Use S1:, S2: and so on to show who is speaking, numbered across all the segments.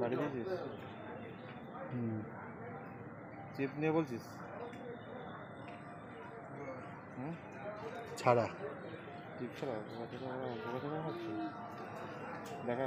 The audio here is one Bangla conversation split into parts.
S1: বাড়ি দিয়েছিস
S2: হুম।
S1: চিপ নিয়ে বলছিস? হুম?
S2: ছাড়া।
S1: চিপ ছাড়া? দেখা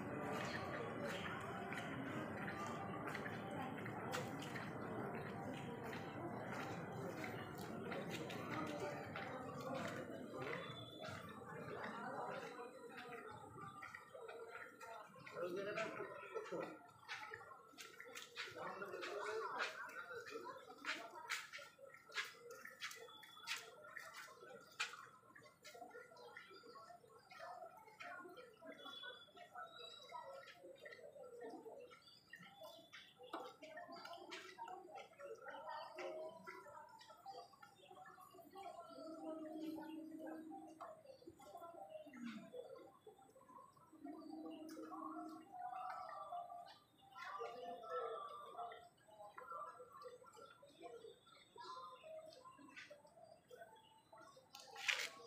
S1: point.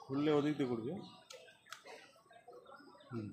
S1: உள்ளே ஒதுக்கிட்டு கொடுக்கு
S2: ம்.